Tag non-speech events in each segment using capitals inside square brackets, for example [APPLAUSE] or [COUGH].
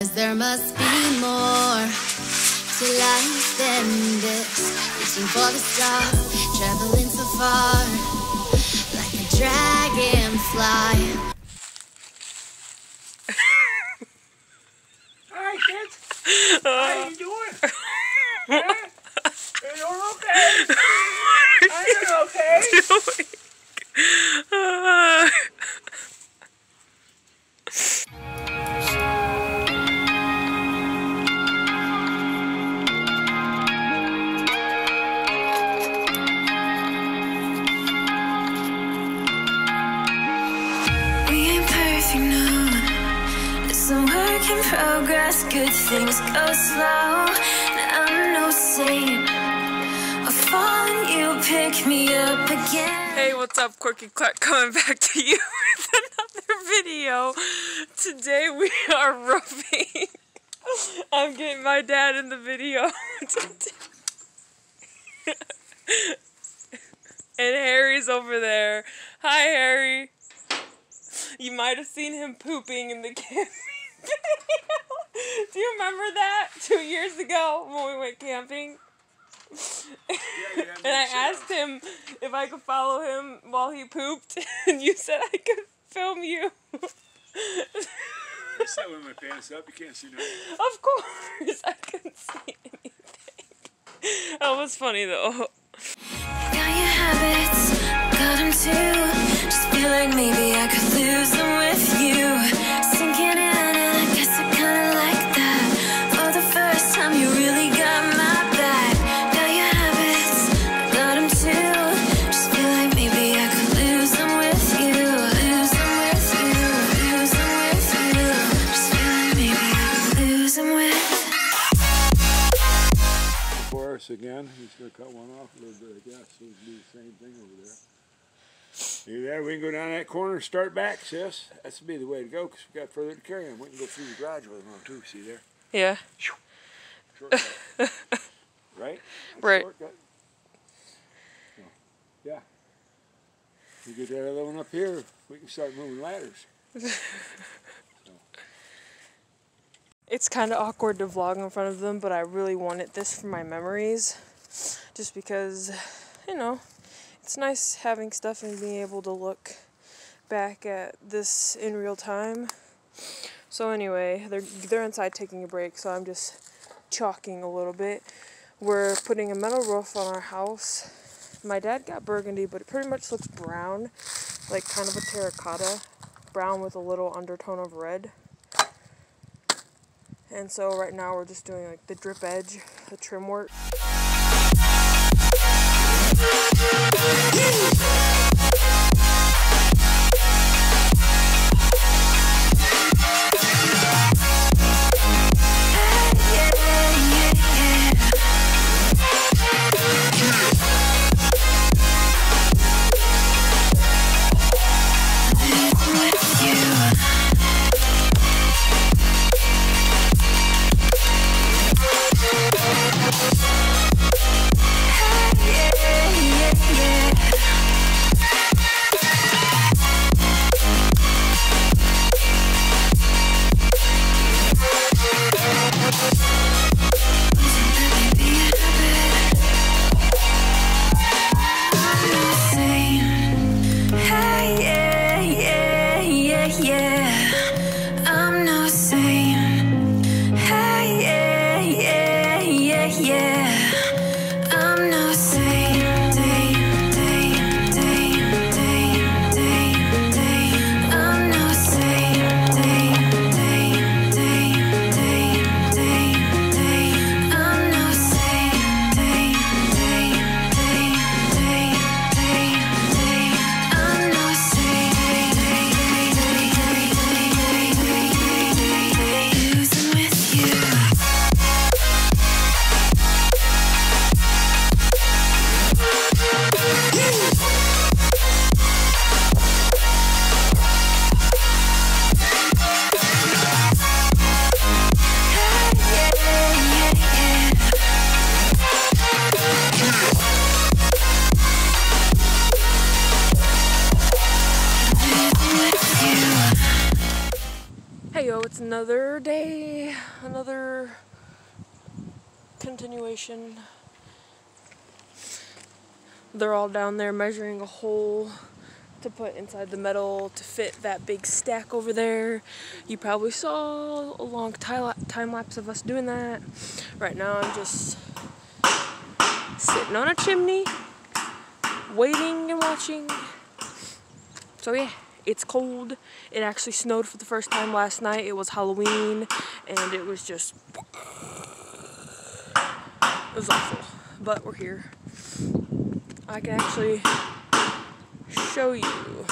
Cause there must be more to life than this. Reaching for the stars, traveling so far, like a dragonfly. Hi, kids. Uh. How you doing? Yeah? You doing okay? [LAUGHS] I'm okay. Good things go slow. And I'm no saint. I fall you pick me up again. Hey, what's up, Quirky Clarke? [LAUGHS] Coming back to you with another video. Today we [LAUGHS] are roofing. I'm getting my dad in the video. [LAUGHS] and Harry's over there. Hi, Harry. You might have seen him pooping in the video. [LAUGHS] Do you remember that two years ago when we went camping? [LAUGHS] and I asked him if I could follow him while he pooped, [LAUGHS] and you said I could film you. I sat with my pants up. You can't see nothing. of course, I couldn't see anything. That was funny though. Got your habits, got 'em too. Just feel like maybe I could lose them with you. Again, he's gonna cut one off a little bit. I guess so it'll be the same thing over there. See there? We can go down that corner and start back, sis. That's be the way to go because we got further to carry him. We can go through the garage with him too. See there? Yeah. Shortcut. [LAUGHS] right? That's Right. Shortcut. So, yeah. We get that other one up here. We can start moving ladders. [LAUGHS] It's kind of awkward to vlog in front of them, but I really wanted this for my memories. Just because, you know, it's nice having stuff and being able to look back at this in real time. So anyway, they're they're inside taking a break, so I'm just chalking a little bit. We're putting a metal roof on our house. My dad got burgundy, but it pretty much looks brown, like kind of a terracotta, brown with a little undertone of red. And so right now we're just doing like the drip edge, the trim work. Yeah, Yay! Another continuation. They're all down there measuring a hole to put inside the metal to fit that big stack over there. You probably saw a long time lapse of us doing that. Right now I'm just sitting on a chimney, waiting and watching. So yeah, it's cold. It actually snowed for the first time last night. It was Halloween and it was just, it was awful. But we're here. I can actually show you.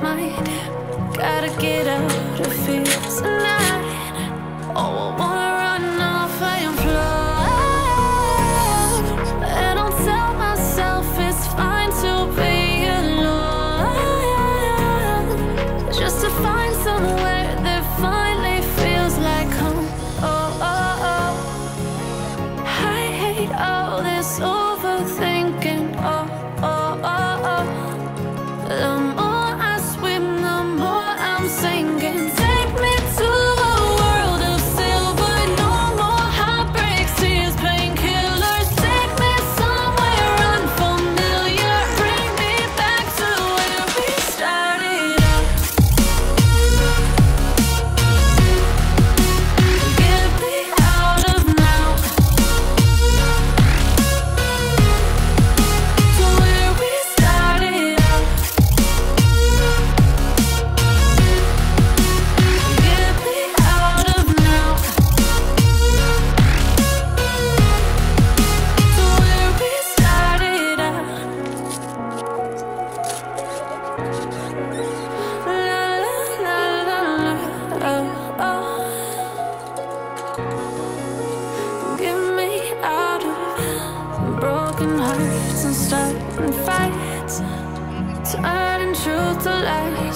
mind. Gotta get out of here tonight. Oh, I wanna.